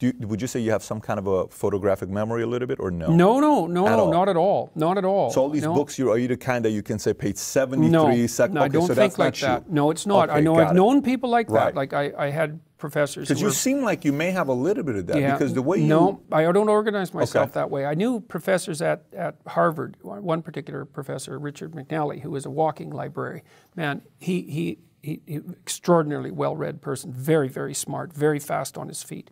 Do you, would you say you have some kind of a photographic memory a little bit, or no? No, no, no, At not at all, not at all. So all these no. books, you are you the kind that you can say page seventy-three? No, sec- no I don't so think like that. you. No, it's not. I know I've it. known people like Right. that. Like I, I had professors Because you were, seem like you may have a little bit of that. yeah, Because the way you no, I don't organize myself Okay. that way. I knew professors at, at Harvard. One one particular professor, Richard McNally, who was a walking library. Man, he he, he, he extraordinarily well-read person, very very smart, very fast on his feet,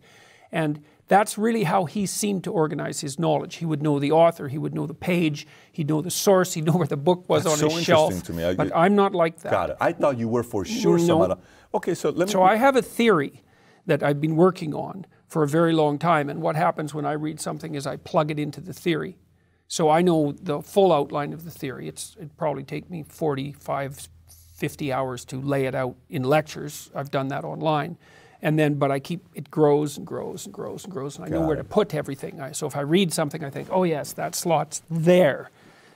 and that's really how he seemed to organize his knowledge. He would know the author, he would know the page, he'd know the source, he'd know where the book was That's on so his shelf. That's so interesting to me. I- but I'm not like that. got it. I thought you were for sure No. Okay, so let me. So I have a theory that I've been working on for a very long time. And what happens when I read something is I plug it into the theory. So I know the full outline of the theory. It's it'd probably take me 45, 50 hours to lay it out in lectures. I've done that online. And then, but I keep, it grows and grows and grows and grows, and I know where it. to put everything. I, so if I read something, I think, oh yes, that slot's there.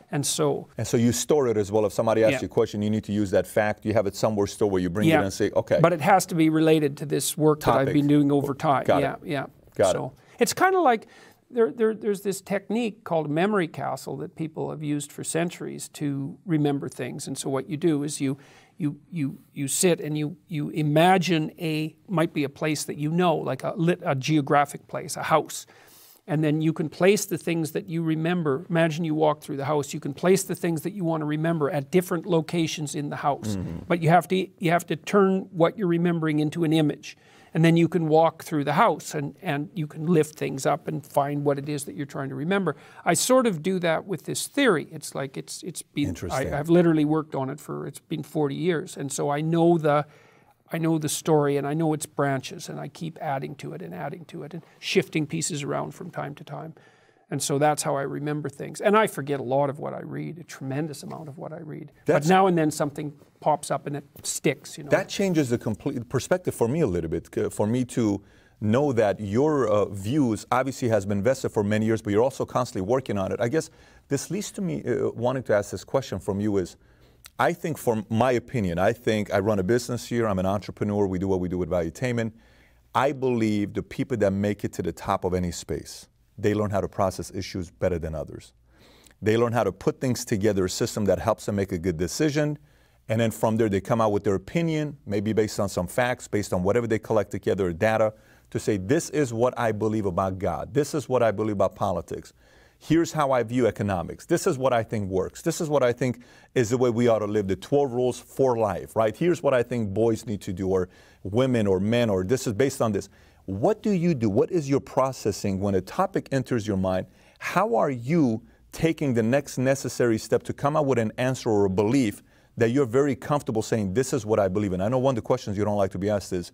And so and so you store it as well. If somebody asks Yeah. you a question, you need to use that fact. You have it somewhere stored where you bring it and say, okay. But it has to be related to this work that I've been doing over time. Got it. yeah, yeah. Got so it's kind of like there, there, there's this technique called memory castle that people have used for centuries to remember things. And so what you do is you you you you sit and you you imagine a might be a place that you know, like a lit, a geographic place, a house and then you can place the things that you remember. Imagine you walk through the house. You can place the things that you want to remember at different locations in the house. Mm-hmm. But you have to you have to turn what you're remembering into an image. And then you can walk through the house and, and you can lift things up and find what it is that you're trying to remember. I sort of do that with this theory. It's like it's it's been Interesting. I, I've literally worked on it for it's been 40 years. And so I know the I know the story and I know its branches, and I keep adding to it and adding to it and shifting pieces around from time to time. And so that's how I remember things. And I forget a lot of what I read, a tremendous amount of what I read. That's- but now and then something pops up and it sticks, you know. That changes the complete perspective for me a little bit. For me to know that your uh, views obviously has been vested for many years, but you're also constantly working on it. I guess this leads to me uh, wanting to ask this question from you is, I think, from my opinion, I think I run a business here. I'm an entrepreneur. We do what we do with Valuetainment. I believe the people that make it to the top of any space, they learn how to process issues better than others. They learn how to put things together, a system that helps them make a good decision. And then from there, they come out with their opinion, maybe based on some facts, based on whatever they collect together, data, to say, this is what I believe about God. This is what I believe about politics. Here's how I view economics. This is what I think works. This is what I think is the way we ought to live. The 12 rules for life, right? Here's what I think boys need to do, or women, or men, or this is based on this. What do you do? What is your processing when a topic enters your mind? How are you taking the next necessary step to come up with an answer or a belief that you're very comfortable saying, This is what I believe in? I know one of the questions you don't like to be asked is,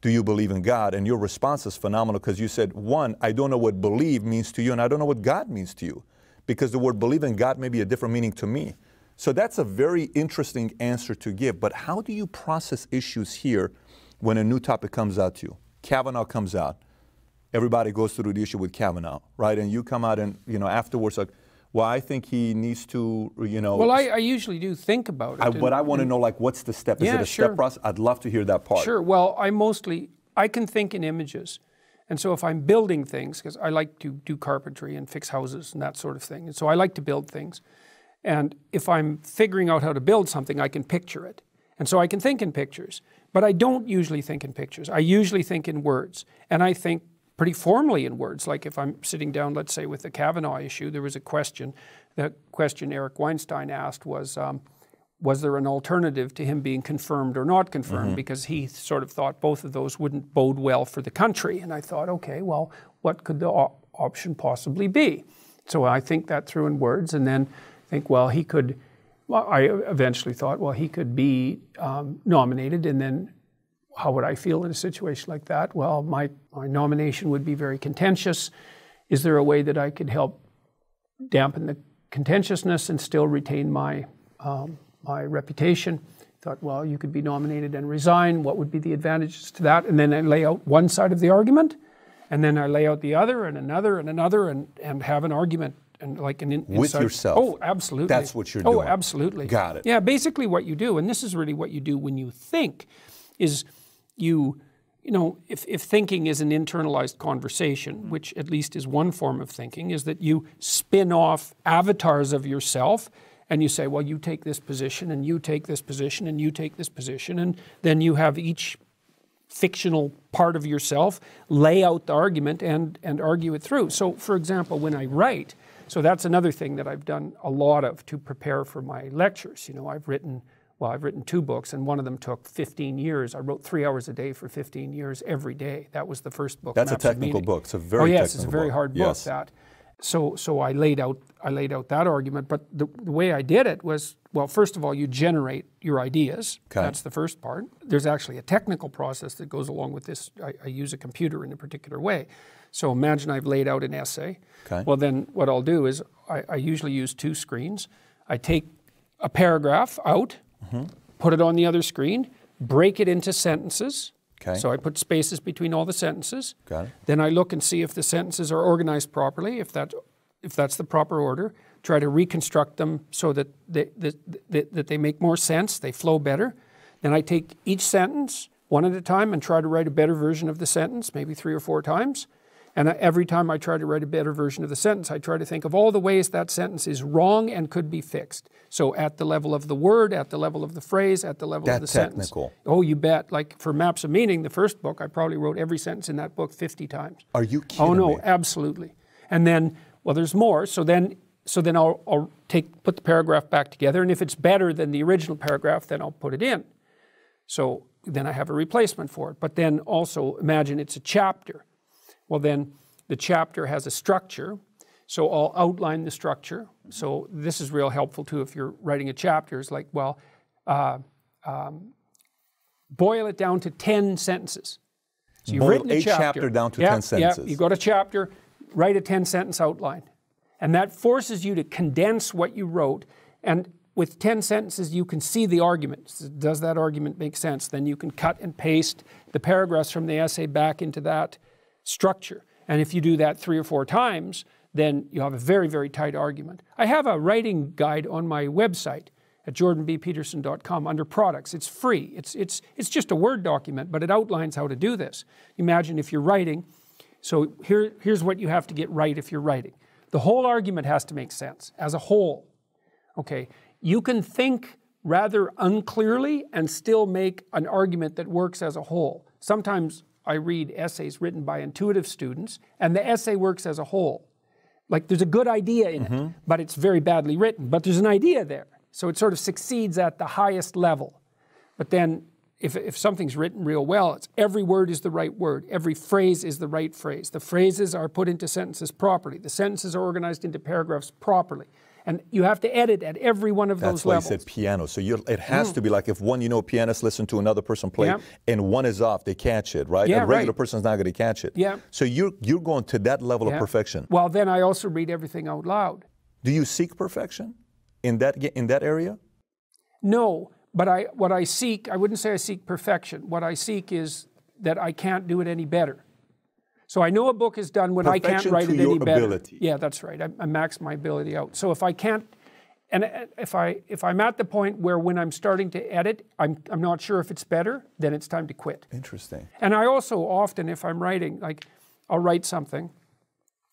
Do you believe in God? And your response is phenomenal because you said, One, I don't know what believe means to you, and I don't know what God means to you because the word believe in God may be a different meaning to me. So that's a very interesting answer to give. But how do you process issues here when a new topic comes out to you? Kavanaugh comes out. Everybody goes through the issue with Kavanaugh, right? And you come out and, you know, afterwards, like, well, I think he needs to, you know. well, I, I usually do think about it. I, but I want to know, like, what's the step? Is Yeah, it a sure. step process? I'd love to hear that part. Sure. Well, I mostly I can think in images, and so if I'm building things, because I like to do carpentry and fix houses and that sort of thing, and so I like to build things. And if I'm figuring out how to build something, I can picture it, and so I can think in pictures. But I don't usually think in pictures. I usually think in words, and I think pretty formally in words. Like if I'm sitting down, let's say with the Kavanaugh issue, there was a question. The question Eric Weinstein asked was. Um, was there an alternative to him being confirmed or not confirmed? Because he sort of thought both of those wouldn't bode well for the country. And I thought, okay, well, what could the op- option possibly be? So I think that through in words and then think, well, he could, well, I eventually thought, well, he could be um, nominated and then how would I feel in a situation like that? Well, my, my nomination would be very contentious. Is there a way that I could help dampen the contentiousness and still retain my um, my reputation? Thought, well, you could be nominated and resign. What would be the advantages to that? And then I lay out one side of the argument, and then I lay out the other and another and another, and and have an argument and like an in, With inside- yourself. Oh, absolutely. That's what you're oh, doing. Oh, absolutely. Got it. Yeah, basically what you do, and this is really what you do when you think, is you you know, if, if thinking is an internalized conversation, mm-hmm. which at least is one form of thinking, is that you spin off avatars of yourself and you say, well, you take this position and you take this position and you take this position, and then you have each fictional part of yourself lay out the argument and, and argue it through. So, for example, when I write, so that's another thing that I've done a lot of to prepare for my lectures. You know, I've written well, I've written two books, and one of them took 15 years. I wrote three hours a day for 15 years every day. That was the first book. That's Maps a technical book. It's a very oh yes, it's a very hard book. Yes. That. So so I laid out I laid out that argument, but the, the way I did it was well, first of all, you generate your ideas. Okay. That's the first part. There's actually a technical process that goes along with this. I, I use a computer in a particular way. So imagine I've laid out an essay. Okay. Well, then what I'll do is I, I usually use two screens. I take a paragraph out mm-hmm. put it on the other screen, break it into sentences. Okay. So I put spaces between all the sentences. Got it. Then I look and see if the sentences are organized properly, if that if that's the proper order. Try to reconstruct them so that they, that, that, that they make more sense, they flow better. Then I take each sentence one at a time and try to write a better version of the sentence, maybe three or four times. And every time I try to write a better version of the sentence, I try to think of all the ways that sentence is wrong and could be fixed. So at the level of the word, at the level of the phrase, at the level that of the technical. sentence. Oh, you bet. Like for Maps of Meaning, the first book, I probably wrote every sentence in that book 50 times. Are you kidding Oh no, me? absolutely. And then, well, there's more. So then, so then I'll, I'll take put the paragraph back together, and if it's better than the original paragraph, then I'll put it in. So then I have a replacement for it. But then also imagine it's a chapter. Well, then the chapter has a structure, so I'll outline the structure. So this is real helpful too if you're writing a chapter. It's like, well, uh, um, boil it down to 10 sentences. So you've boil written a, chapter. chapter. down to yeah, 10 sentences. Yeah, you got a chapter, write a 10 sentence outline. And that forces you to condense what you wrote. And with 10 sentences, you can see the argument. Does that argument make sense? Then you can cut and paste the paragraphs from the essay back into that structure. And if you do that three or four times, then you have a very, very tight argument. I have a writing guide on my website at jordanbpeterson.com under products. It's free. It's, it's, it's just a Word document, but it outlines how to do this. Imagine if you're writing, so here, here's what you have to get right if you're writing. The whole argument has to make sense as a whole. Okay, you can think rather unclearly and still make an argument that works as a whole. Sometimes I read essays written by intuitive students, and the essay works as a whole. Like there's a good idea in mm-hmm. it, but it's very badly written. But there's an idea there. So it sort of succeeds at the highest level. But then if, if something's written real well, it's every word is the right word, every phrase is the right phrase. The phrases are put into sentences properly, the sentences are organized into paragraphs properly. And you have to edit at every one of That's those levels. That's why I said piano. So it has mm. to be like if one, you know, pianist listen to another person play yeah. and one is off, they catch it, right? Yeah, a regular right. person's not going to catch it. Yeah. So you're, you're going to that level yeah. of perfection. Well, then I also read everything out loud. Do you seek perfection in that, in that area? No, but I, what I seek, I wouldn't say I seek perfection. What I seek is that I can't do it any better. So I know a book is done when perfection I can't write it any better. Ability. Yeah, that's right. I, I max my ability out. So if I can't and uh, if I if I'm at the point where when I'm starting to edit, I'm I'm not sure if it's better, then it's time to quit. Interesting. And I also often, if I'm writing, like I'll write something,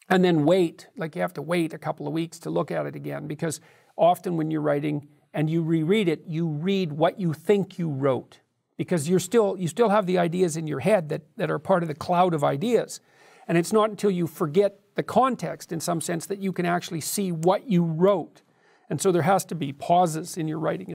and then wait. Like you have to wait a couple of weeks to look at it again because often when you're writing and you reread it, you read what you think you wrote because you're still you still have the ideas in your head that that are part of the cloud of ideas, and it's not until you forget the context in some sense that you can actually see what you wrote. And so there has to be pauses in your writing